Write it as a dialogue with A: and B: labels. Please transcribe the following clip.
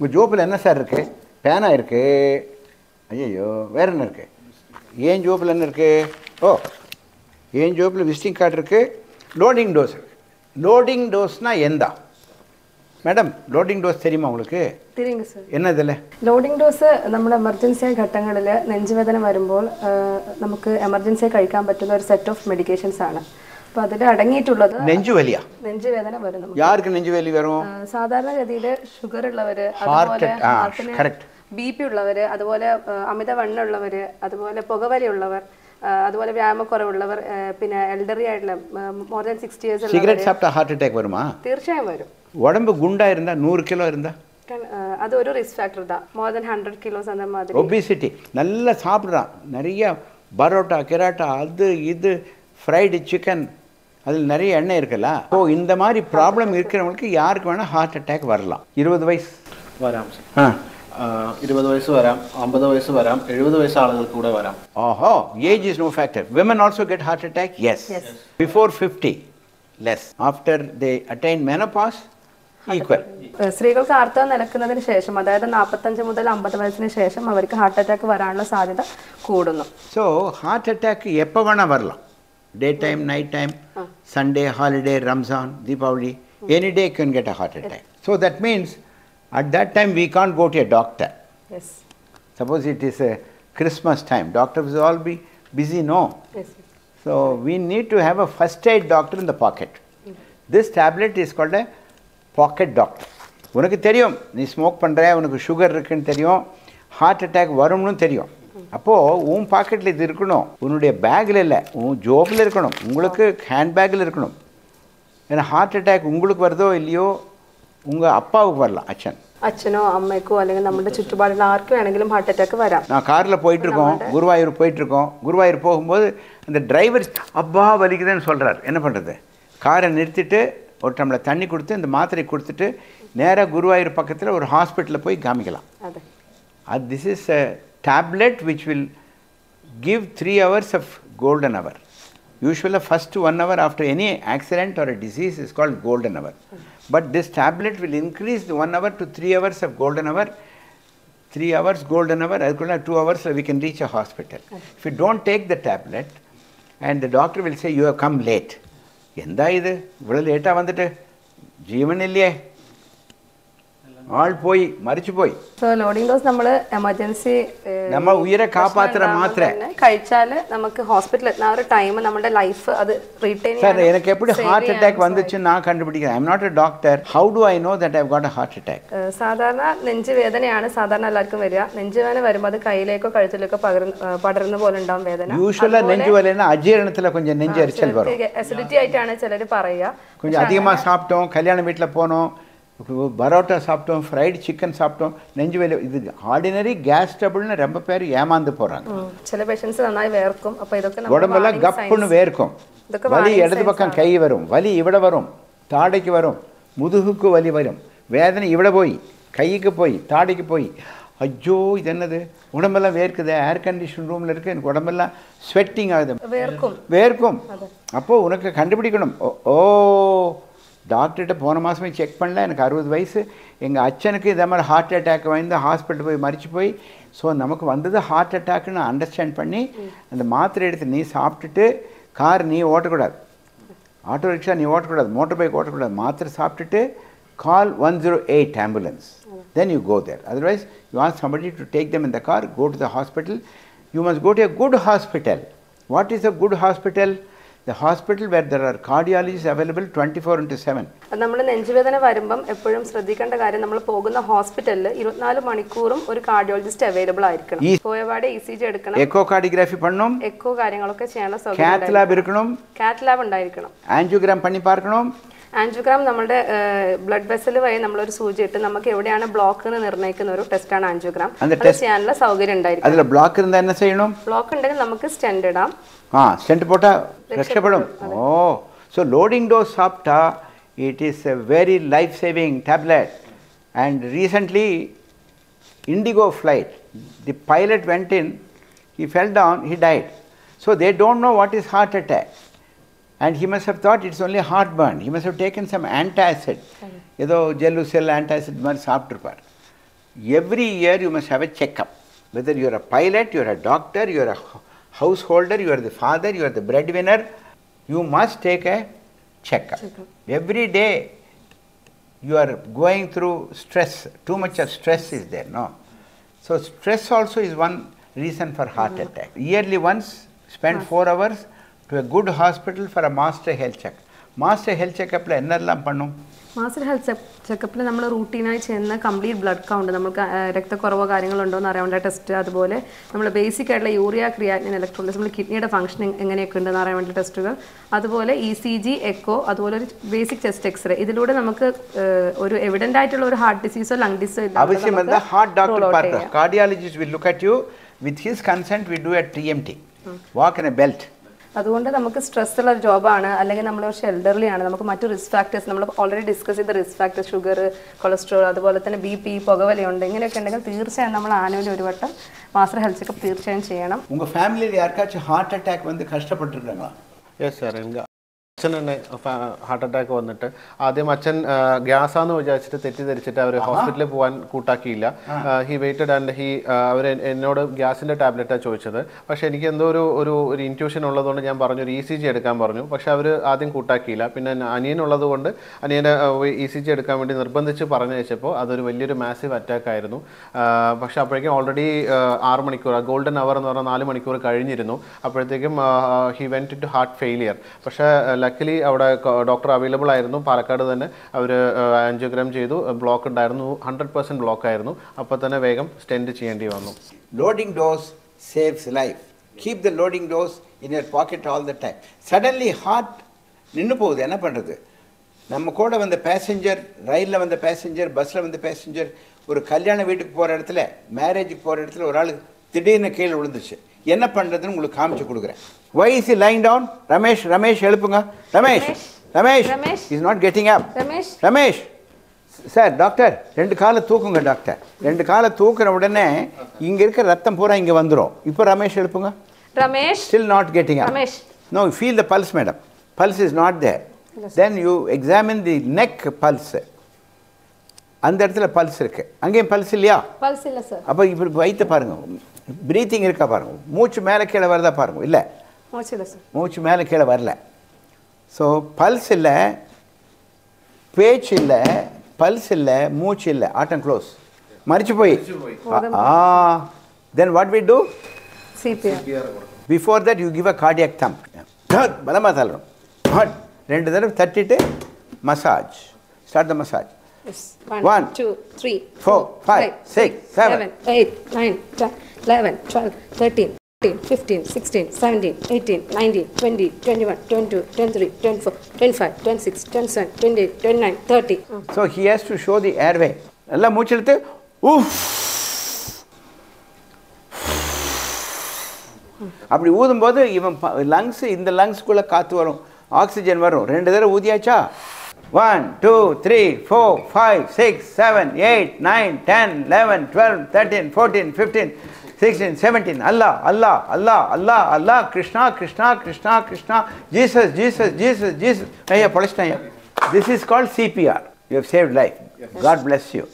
A: உங்கள் ஜோப்பில் என்ன சார் இருக்குது பேனா இருக்குது ஐயோ வேற என்ன இருக்குது ஏன் ஜோப்பில் என்ன இருக்குது ஓ ஏன் ஜோப்பில் விசிட்டிங் கார்டு இருக்குது லோடிங் டோஸ் இருக்குது லோடிங் டோஸ்னால் எந்தா மேடம் ലോഡിംഗ് ഡോസ് தெரியுமா உங்களுக்கு
B: തിരിയുക സർ
A: എന്നതിൽ
B: ലോഡിംഗ് ഡോസ് നമ്മൾ എമർജൻസി ഘട്ടങ്ങളിൽ നെഞ്ചുവേദന വരുമ്പോൾ ആ, നമുക്ക് എമർജൻസി കഴിക്കാൻ പറ്റുന്ന ഒരു സെറ്റ് ഓഫ് മെഡിക്കേഷൻസ് ആണ് അപ്പോൾ അതിൽ അടങ്ങിയിട്ടുള്ളത്
A: നെഞ്ചുവലിയാ
B: നെഞ്ചുവേദന വരും നമുക്ക്
A: யாருக்கு നെഞ്ചു വലി വരും
B: ആ, സാധാരണഗതിയിൽ ഷുഗർ ഉള്ളവര്
A: Heart
B: അതുപോലെ
A: at- ആ,
B: ഹാർട്ടിന്
A: correct.
B: ബി പി ഉള്ളവര് അതുപോലെ ആ, അമിതവണ്ണമുള്ളവര് അതുപോലെ പുകവലി ഉള്ളവർ ആ, അതുപോലെ വ്യായാമക്കുറവുള്ളവർ ആ, പിന്നെ എൽഡറി ആയിട്ടുള്ള more than sixty years
A: cigarette சாப்பிட்டா ஹார்ட் அட்டாக் வருமா
B: തീർച്ചയായും വരും
A: உடம்பு குண்டா இருந்தா நூறு கிலோ இருந்தா
B: കാരണം, ആ, അത് ഒരു റിസ്ക് ഫാക്ടർ தான் മോർ ദാൻ ഹൺഡ്രഡ് കിലോസ് அந்த மாதிரி
A: ஒபிசிட்டி நல்லா சாப்பிட்றான் நிறைய பரோட்டா கிராட்டா அது இது ஃப்ரைடு சிக்கன் அதில் நிறைய எண்ணெய் இருக்குல்ல ஸோ இந்த மாதிரி ப்ராப்ளம் இருக்கிறவங்களுக்கு யாருக்கு வேணால் ஹார்ட் அட்டாக் வரலாம் இருபது வயசு
C: വരാം സർ
A: ஆ
C: ആ, ഇരുപത് വയസ്സ് വരാം അമ്പത് വയസ്സ് വരാം എഴുപത് വയസ്സ് ആളുകൾക്ക് കൂടെ വരാം
A: ഓഹോ age is no factor women also get heart attack yes before fifty less after they attain menopause equal
B: ഏഹ് സ്ത്രീകൾക്ക് ആർത്തവം നിലക്കുന്നതിന് ശേഷം അതായത് നാൽപ്പത്തഞ്ച് മുതൽ അമ്പത് വയസ്സിന് ശേഷം അവർക്ക് ഹാർട്ട് അറ്റാക്ക് വരാനുള്ള സാധ്യത കൂടുന്നു
A: so heart attack daytime, mm. nighttime, huh. Sunday, holiday, Ramzan, Deepavali, mm. any day you can get a heart attack. Yes. So that means at that time we can't go to a doctor.
B: Yes.
A: Suppose it is a Christmas time, doctors will all be busy, no.
B: Yes.
A: So we need to have a first aid doctor in the pocket. Mm. This tablet is called a pocket doctor. உனக்கு தெரியும் நீ smoke பண்ணுற உனக்கு sugar இருக்குன்னு தெரியும் heart attack வரும்னு தெரியும் அப்போது உன் பாக்கெட்டில் இது இருக்கணும் உன்னுடைய பேக்கில் இல்லை உன் ஜோபில் இருக்கணும் உங்களுக்கு ஹேண்ட் பேக்கில் இருக்கணும் ஏன்னா ஹார்ட் அட்டாக் உங்களுக்கு வருதோ இல்லையோ உங்கள் அப்பாவுக்கு வரலாம் அச்சன்
B: അച്ഛനോ അമ്മയ്ക്കോ അല്ലെങ്കിൽ നമ്മുടെ ചുറ്റുപാടുള്ള ആർക്ക് വേണമെങ്കിലും ഹാർട്ട് അറ്റാക്ക് വരാം
A: நான் காரில் போயிட்டுருக்கோம் குருவாயூர் போயிட்டுருக்கோம் குருவாயூர் போகும்போது அந்த டிரைவர் அப்பா வலிக்குதுன்னு சொல்கிறார் என்ன பண்ணுறது காரை நிறுத்திட்டு ஒரு டம்ளர் தண்ணி கொடுத்து இந்த மாத்திரை கொடுத்துட்டு நேராக குருவாயூர் பக்கத்தில் ஒரு ஹாஸ்பிட்டலில் போய் காமிக்கலாம்
B: അതെ
A: அது this is a tablet which will give three hours of golden hour usually first one hour after any accident or a disease is called golden hour but this tablet will increase the one hour to three hours of golden hour three hours golden hour அதுக்குள்ள two hours we can reach a hospital if you don't take the tablet and the doctor will say you have come late எந்தா இது இவ்வளோ லேட்டாக வந்துட்டு ஜீவன் இல்லையே ആൾ പോയി മരിച്ചുപോയി
B: so loading നമ്മൾ emergency
A: നമ്മൾ ഉയരെ കാപ്പാത്ര മാത്രമേ
B: കഴിച്ചാൽ നമുക്ക് ഹോസ്പിറ്റലിൽ എത്തുന്ന ഒരു ടൈം നമ്മുടെ ലൈഫ് അത് റീറ്റെയിൻ
A: സാർ എനിക്ക് എപ്പോഴും ഹാർട്ട് അറ്റാക്ക് വന്നിച്ച് ഞാൻ കണ്ടുപിടിക്കുന്നത്. I am not a doctor how do I know that I got a heart
B: attack സാധാരണ നെഞ്ചുവേദനയാണ് സാധാരണ എല്ലാവർക്കും വരിക. നെഞ്ചുവേദന വരുമ്പോൾ അത് കയ്യിലേക്കോ കഴുത്തിലേക്കോ പടരുന്ന പോലെ ഉണ്ടാവും വേദന.
A: യൂഷ്വല നെഞ്ചുവേദന അജീർണത്തിലെ കൊഞ്ചം നെഞ്ച് അരിച്ചൽ വരും.
B: അസിഡിറ്റി ആയിട്ടാണ് ചിലർ പറയുക.
A: കൊഞ്ചം അധികമായി സാപ്പിട്ടോം കല്യാണ വീട്ടിൽ പോകണം பரோட்டா சாப்பிட்டோம் ஃப்ரைடு சிக்கன் சாப்பிட்டோம் நெஞ்சு வேலை. இது ஆர்டினரி கேஸ் டபுள்னு ரொம்ப பேர் ஏமாந்து போகிறாங்க
B: சில பேஷன்ஸ் நல்லாய் வேர்க்கும். அப்போ இதொക്കെ
A: உடம்பெல்லாம் கப்புன்னு வேர்க்கும். வலி இடது பக்கம் கை வரும் வலி இவிட வரும் தாடைக்கு வரும் முதுகுக்கு வலி வரும் வேதனை இவிட போய் கைக்கு போய் தாடைக்கு போய் ஐயோ இது என்னது உடம்பெல்லாம் வேர்க்குது ஏர் கண்டிஷன் ரூமில் இருக்குது எனக்கு உடம்பெல்லாம் ஸ்வெட்டிங் ஆகுது
B: வேர்க்கும்
A: வேர்க்கும் அப்போது உனக்கு கண்டுபிடிக்கணும் ஓ டாக்டர்கிட்ட போன மாதமே செக் பண்ணல எனக்கு அறுபது வயசு. எங்கள் அச்சனுக்கு இதே மாதிரி ஹார்ட் அட்டாக் வந்து ஹாஸ்பிட்டல் போய் மறிச்சு போய் ஸோ நமக்கு வந்தது ஹார்ட் அட்டாக்னு அண்டர்ஸ்டாண்ட் பண்ணி அந்த மாத்திரை எடுத்து நீ சாப்பிட்டுட்டு கார் நீ ஓட்டக்கூடாது. ஆட்டோ ரிக்ஷா நீ ஓட்டக்கூடாது மோட்டர் பைக் ஓட்டக்கூடாது மாத்திரை சாப்பிட்டுட்டு call one zero eight ambulance then you go there otherwise you want somebody to take them in car go to the hospital you must go to to good hospital what is a good hospital the hospital where there are cardiologist available twenty four into seven
B: നമ്മൾ നെഞ്ചുവേദന വരുമ്പം എപ്പോഴും ശ്രദ്ധിക്കേണ്ട കാര്യം നമ്മൾ പോകുന്ന ഹോസ്പിറ്റലിൽ ഇരുപത്തിനാല് മണിക്കൂറും ഒരു കാർഡിയോളജിസ്റ്റ് അവൈലബിൾ ആയിരിക്കണം.
A: ഈ
B: പോയപാട് ഇ സി ജി എടുക്കണം.
A: എക്കോ കാർഡിയോഗ്രാഫി പണ്ണും.
B: എക്കോ കാര്യങ്ങളൊക്കെ ചെയ്യാനുള്ള സൗകര്യം
A: കാത്ത് ലാബ്
B: ഇരിക്കണം കാത്ത് ലാബ് ഉണ്ടായിരിക്കണം.
A: ആൻജിയോഗ്രാം പണി പാർക്കണം.
B: ആൻജിയോഗ്രാം നമ്മുടെ ബ്ലഡ് വെസൽ വഴി നമ്മളൊരു സൂചി ഇട്ട് നമുക്ക് എവിടെയാണ് ബ്ലോക്ക് എന്ന് നിർണയിക്കുന്ന ഒരു ടെസ്റ്റാണ് ആൻജിയോഗ്രാം. അത് ചെയ്യാനുള്ള സൗകര്യം ഉണ്ടായിരിക്കും.
A: അതിൽ ബ്ലോക്ക് എന്താ ചെയ്യണം?
B: ബ്ലോക്ക് ഉണ്ടെങ്കിൽ നമുക്ക് സ്റ്റെൻഡ് ഇടാം.
A: ആ സ്റ്റെൻഡ് പോട്ടാ രക്ഷപ്പെടും. ഓ so loading dose സാപ്റ്റ it is a very life saving tablet and recently IndiGo flight the pilot went in he fell down he died so they don't know what is heart attack and he must have thought it's only heartburn he must have taken some antacid ஏதோ ஜெல்லுசெல் antacid மாதிரி சாப்பிட்ருப்பார் every year you must have a checkup. Whether you are a pilot, you are a doctor, you are a h- householder, you are the father, you are the breadwinner, you must take a checkup.
B: Checkup.
A: Every day you are going through stress. Too much of stress is there, no? So stress also is one reason for heart attack. Yearly once, spend
B: Mas-
A: four hours to a good hospital for a master health check. Master health ചെക്കപ്പിൽ എന്നെല്ലാം പണും?
B: Master health ചെക്കപ്പിൽ നമ്മൾ റൂട്ടീനായി ചെയ്യുന്ന complete blood count നമുക്ക് രക്തക്കുറവോ കാര്യങ്ങളുണ്ടോ എന്ന് അറിയാൻ വേണ്ട test അതുപോലെ നമ്മൾ ബേസിക് ആയിട്ടുള്ള യൂറിയ ക്രിയാറ്റിൻ ഇലക്ട്രോളിസ് നമ്മൾ കിഡ്നിയുടെ ഫംഗ്ഷൻ എങ്ങനെയൊക്കെ ഉണ്ടെന്ന് അറിയാൻ വേണ്ട ടെസ്റ്റുകൾ അതുപോലെ ഇ സി ജി എക്കോ അതുപോലെ ഒരു ബേസിക് ചെസ്റ്റ് എക്സ്റേ ഇതിലൂടെ നമുക്ക് ഒരു എവിഡന്റ് ആയിട്ടുള്ള ഒരു ഹാർട്ട് ഡിസീസോ ലങ് ഡിസീസോ
A: ആവശ്യമെന്ന heart doctor cardiologist will look at you with his consent we do a T M T walk in a belt
B: അതുകൊണ്ട് നമുക്ക് സ്ട്രെസ് ഉള്ള ജോബാണ് അല്ലെങ്കിൽ നമ്മൾ കുറച്ച് എൽഡർലി ആണ് നമുക്ക് മറ്റു റിസ്ക് ഫാക്ടേഴ്സ് നമ്മൾ ഓൾറെഡി ഡിസ്കസ് ചെയ്ത റിസ്ക് ഫാക്ടേഴ്സ് ഷുഗർ കൊളസ്ട്രോൾ അതുപോലെ തന്നെ ബി പി പുകവലിയുണ്ട് ഇങ്ങനെയൊക്കെ ഉണ്ടെങ്കിൽ തീർച്ചയായും നമ്മൾ ആനുവലി ഒരു വട്ടം മാസ്റ്റർ ഹെൽത്ത് ചെക്കപ്പ് തീർച്ചയായും ചെയ്യണം
A: உங்கள் ஃபேமிலியில் யாருக்காச்சும் ஹார்ட் அட்டாக் வந்து கஷ்டப்பட்டுருக்காங்களா
C: യെസ് സാർ എനിക്ക് അച്ഛൻ തന്നെ ഹാർട്ട് അറ്റാക്ക് വന്നിട്ട്. ആദ്യം അച്ഛൻ ഗ്യാസാന്ന് വിചാരിച്ചിട്ട് തെറ്റിദ്ധരിച്ചിട്ട് അവർ ഹോസ്പിറ്റലിൽ പോകാൻ കൂട്ടാക്കിയില്ല. ഹി വെയിറ്റഡ് ആൻഡ് ഹി അവർ എന്നോട് ഗ്യാസിന്റെ ടാബ്ലറ്റാണ് ചോദിച്ചത്. പക്ഷെ എനിക്ക് എന്തോ ഒരു ഒരു ഒരു ഇന്റ്യൂഷൻ ഉള്ളതുകൊണ്ട് ഞാൻ പറഞ്ഞു ഒരു ഇ സി ജി എടുക്കാൻ പറഞ്ഞു. പക്ഷെ അവർ ആദ്യം കൂട്ടാക്കിയില്ല. പിന്നെ അനിയനുള്ളത് കൊണ്ട് അനിയനെ ഇ സി ജി എടുക്കാൻ വേണ്ടി നിർബന്ധിച്ച് പറഞ്ഞു വെച്ചപ്പോൾ അതൊരു വലിയൊരു മാസീവ് അറ്റാക്ക് ആയിരുന്നു. പക്ഷെ അപ്പോഴേക്കും ഓൾറെഡി ആറ് മണിക്കൂർ ഗോൾഡൻ അവർ എന്ന് പറഞ്ഞാൽ നാല് മണിക്കൂർ കഴിഞ്ഞിരുന്നു. അപ്പോഴത്തേക്കും he went to heart failure പക്ഷേ ലക്കിലി അവിടെ ഡോക്ടർ അവൈലബിൾ ആയിരുന്നു പാലക്കാട് തന്നെ അവർ ആൻജിയോഗ്രാം ചെയ്തു ബ്ലോക്ക് ഉണ്ടായിരുന്നു ഹൺഡ്രഡ് പെർസെൻറ്റ് ബ്ലോക്ക് ആയിരുന്നു അപ്പോൾ തന്നെ വേഗം സ്റ്റെൻഡ് ചെയ്യേണ്ടി വന്നു
A: Loading dose saves life. Keep the loading dose in your pocket all the time. Suddenly heart நின்று போகுது என்ன பண்ணுறது நம்ம கூட வந்த பேசஞ்சர் ரயிலில் வந்த பேசஞ்சர் பஸ்ஸில் வந்த பேசஞ்சர் ஒரு கல்யாண வீட்டுக்கு போகிற இடத்துல மேரேஜுக்கு போகிற இடத்துல ஒரு ஆள் திடீர்னு கீழே விழுந்துச்சு என்ன பண்ணுறதுன்னு உங்களுக்கு காமிச்சு கொடுக்குறேன். வைஸ் line down Ramesh Ramesh எழுப்புங்க. Ramesh
B: Ramesh
A: is not getting up
B: Ramesh.
A: Ramesh sir doctor ரெண்டு காலை தூக்குங்க டாக்டர் ரெண்டு காலை தூக்குற உடனே இங்கே இருக்கிற ரத்தம் பூரா இங்கே வந்துடும் இப்போ Ramesh எழுப்புங்க. Ramesh. Still not getting
B: Ramesh.
A: No feel the pulse madam pulse is not there then you examine the neck pulse அந்த இடத்துல பல்ஸ் இருக்கு. அங்கேயும் பல்ஸ் இல்லையா?
B: பல்ஸ் இல்லை சார்
A: அப்போ இப்படி வைத்த பாருங்க. ப்ரீத்திங் இருக்கா பாருங்கள் மூச்சு மேலே கீழே வருதா பாருங்கள் இல்லை.
B: மூச்சு இல்லை சார்
A: மூச்சு மேலே கீழே வரல. ஸோ பல்ஸ் இல்லை பேச்சு இல்லை பல்ஸ் இல்லை மூச்சு இல்லை. ஆட்டம் க்ளோஸ் மறிச்சு போய். ஆ then
B: what we do
A: before that you give a cardiac thump பலமாக தள்ளணும். ஹட் ரெண்டு தடவை தட்டிட்டு massage start the massage One,
B: One, two, three,
A: four, five, five six, seven,
B: seven. Eleven twelve thirteen fourteen fifteen sixteen seventeen eighteen nineteen twenty twenty one twenty two three twenty four twenty five twenty six twenty seven twenty eight nine
A: thirty so he has show the airway நல்லா மூச்செடுத்து ஊஃப் அப்படி ஊதும்போது இவன் lungs இந்த லங்ஸ்க்குள்ளே காற்று வரும். Oxygen வரும். ரெண்டு தடவை ஊதியாச்சா? One two three four five six seven eight nine ten eleven twelve thirteen fourteen fifteen 16, 17, Allah, Allah, Allah, Allah, Allah, Krishna, Krishna, Krishna, Krishna, Jesus, Jesus, Jesus, Jesus. This is called CPR. You have saved life. God bless you.